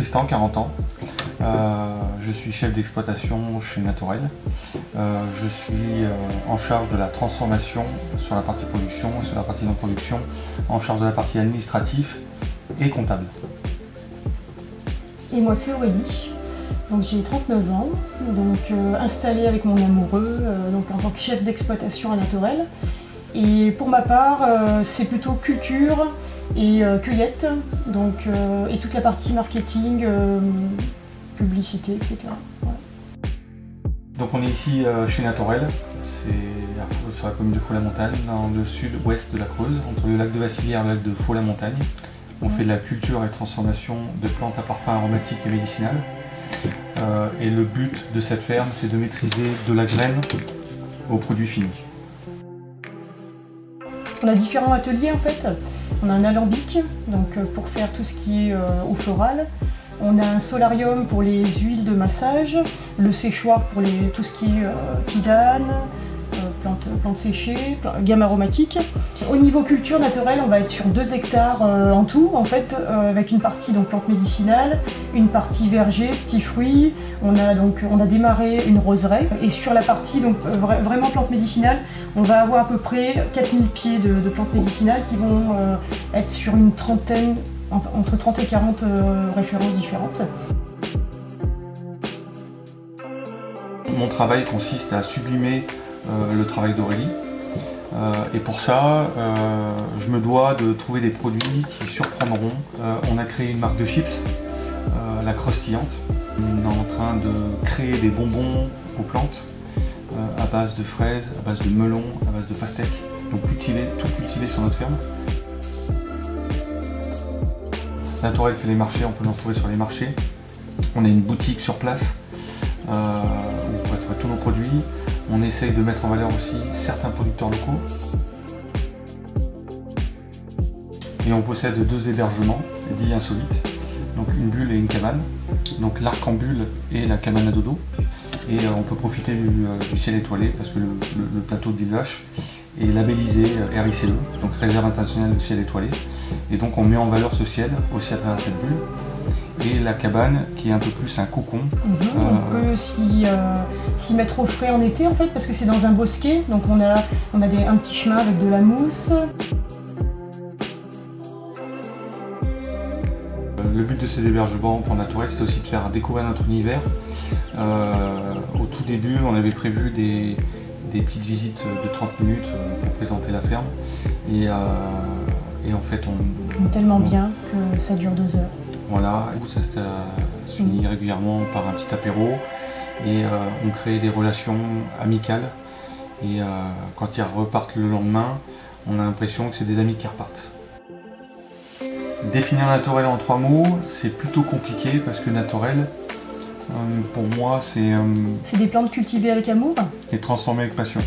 Tristan, 40 ans. Euh, je suis chef d'exploitation chez Naturel. Euh, je suis euh, en charge de la transformation sur la partie production et sur la partie non-production, en charge de la partie administrative et comptable. Et moi c'est Aurélie, donc j'ai 39 ans, donc installée avec mon amoureux donc en tant que chef d'exploitation à Naturel. Et pour ma part, c'est plutôt culture et cueillette, donc, et toute la partie marketing, publicité, etc. Donc on est ici euh, chez Natorel, c'est sur la commune de Faux-la-Montagne, dans le sud-ouest de la Creuse, entre le lac de Vassilière et le lac de Faux-la-Montagne. On fait de la culture et transformation de plantes à parfum aromatique et médicinales. Euh, et le but de cette ferme, c'est de maîtriser de la graine au produit fini. On a différents ateliers en fait. On a un alambic, donc euh, pour faire tout ce qui est au floral. On a un solarium pour les huiles de massage, le séchoir pour les, tout ce qui est euh, tisane, euh, plantes, séchées, gamme aromatique. Au niveau culture naturelle, on va être sur 2 hectares euh, en tout, en fait, avec une partie donc plantes médicinales, une partie verger, petits fruits. On a donc on a démarré une roseraie et sur la partie donc vraiment plantes médicinales, on va avoir à peu près 4000 pieds de, de plantes médicinales qui vont être sur une trentaine entre 30 et 40 euh, références différentes. Mon travail consiste à sublimer euh, le travail d'Aurélie. Euh, et pour ça, je me dois de trouver des produits qui surprendront. on a créé une marque de chips, la Crostillante. On est en train de créer des bonbons aux plantes à base de fraises, à base de melons, à base de pastèques. Donc cultiver, tout cultivé sur notre ferme. Naturel fait les marchés, on peut nous retrouver sur les marchés. On a une boutique sur place euh, où on peut trouver tous nos produits. On essaye de mettre en valeur aussi certains producteurs locaux. Et on possède deux hébergements dits insolites, donc une bulle et une cabane. Donc l'arc en bulle et la cabane à dodo. Et euh, on peut profiter euh, du, ciel étoilé parce que le, plateau de Villevache est labellisé RICE, donc réserve internationale du ciel étoilé. Et donc on met en valeur ce ciel aussi à travers cette bulle. Et la cabane qui est un peu plus un cocon. Mhm. on peut euh, s'y mettre au frais en été en fait parce que c'est dans un bosquet. Donc on a, on a un petit chemin avec de la mousse. Le but de ces hébergements pour Naturel, c'est aussi de faire découvrir notre univers. Euh, au tout début, on avait prévu des, petites visites de 30 minutes euh, pour présenter la ferme. Et, et en fait, on. tellement bien que ça dure deux heures. Voilà, ça se finit régulièrement par un petit apéro et euh, on crée des relations amicales. Et euh, quand ils repartent le lendemain, on a l'impression que c'est des amis qui repartent. Définir naturel en trois mots, c'est plutôt compliqué parce que naturel, euh, pour moi, c'est. c'est des plantes cultivées avec amour? Et transformées avec passion.